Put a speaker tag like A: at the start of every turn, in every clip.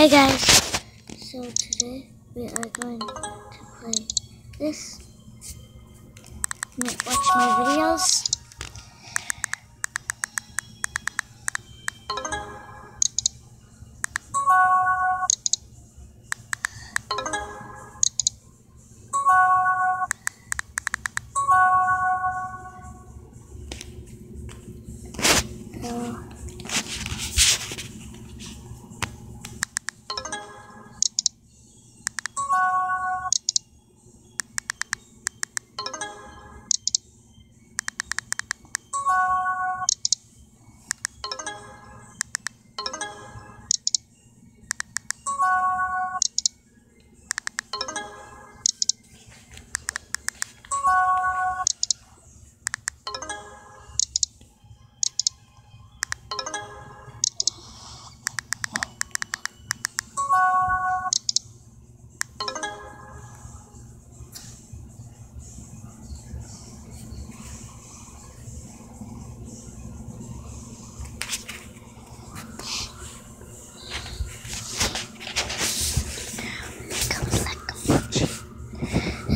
A: Hey guys, so today we are going to play this. Watch my videos.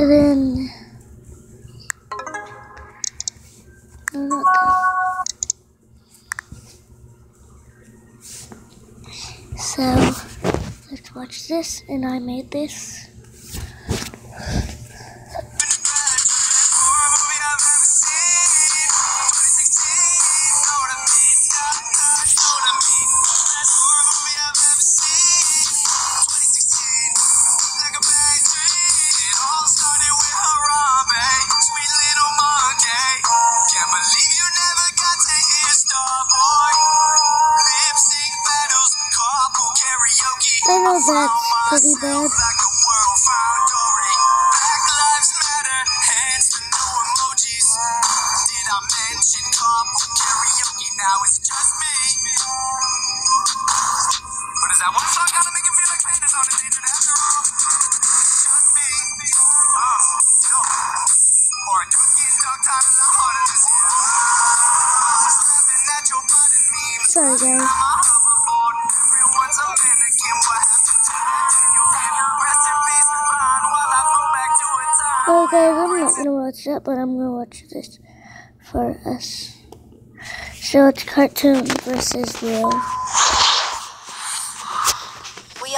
A: So let's watch this and I made this. I know that's pretty bad. Sorry guys. Well, guys, I'm not gonna watch that, but I'm gonna watch this for us. So it's cartoon versus real.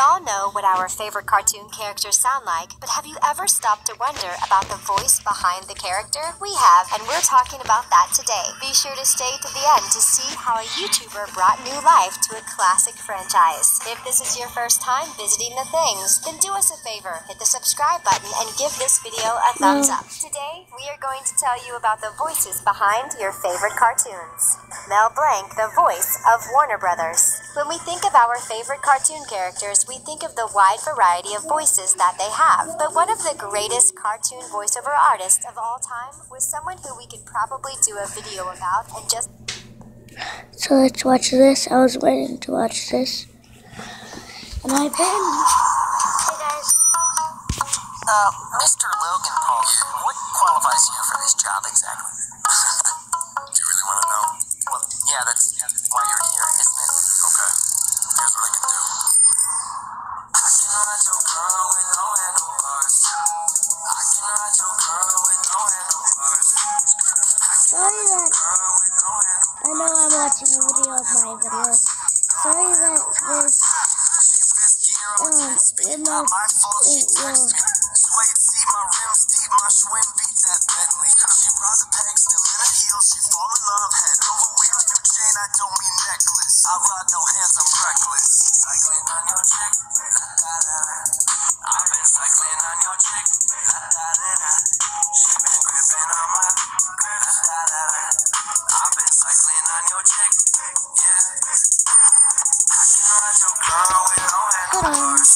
B: All know what our favorite cartoon characters sound like, but have you ever stopped to wonder about the voice behind the character? We have, and we're talking about that today. Be sure to stay to the end to see how a YouTuber brought new life to a classic franchise. If this is your first time visiting the things, then do us a favor, hit the subscribe button and give this video a thumbs up. Today, we are going to tell you about the voices behind your favorite cartoons. Mel Blanc, the voice of Warner Brothers. When we think of our favorite cartoon characters, we think of the wide variety of voices that they have. But one of the greatest cartoon voiceover artists of all time was someone who we could probably do a video about and just.
A: So let's watch this. I was waiting to watch this. And I've been. Hey guys.
C: Uh, Mr. Logan Paul, what qualifies you for this job exactly?
A: Sorry that.
D: Girl with no handlebars.
A: I know I'm watching a video of my video. Sorry that this. Um, it might.
D: My fault, she
A: It will.
D: text me. Suede seat, my rims deep, my Schwinn beat that Bentley. She rides a peg, still in her heels. She fall in love, head over wheels, new chain. I don't mean. I ride no hands, I'm reckless. Cycling on your chick, la da da. I've been cycling on your chick, la da da da. She been gripping on my la da da da. I've been cycling on your chick, yeah. I can ride your girl with no handlebars.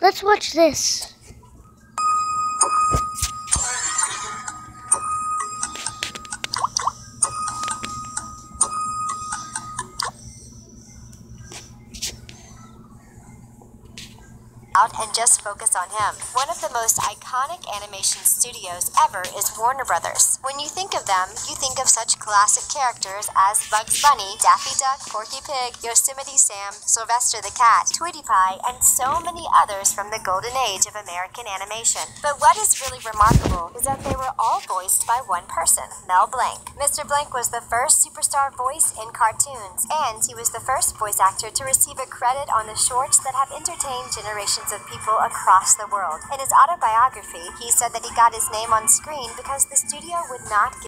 A: Let's watch this.
B: Out and just focus on him. One of the most iconic animation studios ever is Warner Brothers. When you think of them, you think of such classic characters as Bugs Bunny, Daffy Duck, Porky Pig, Yosemite Sam, Sylvester the Cat, Tweety Pie, and so many others from the golden age of American animation. But what is really remarkable is that they were all voiced by one person, Mel Blanc. Mr. Blanc was the first superstar voice in cartoons, and he was the first voice actor to receive a credit on the shorts that have entertained generations of people across the world. In his autobiography, he said that he got his name on screen because the studio would not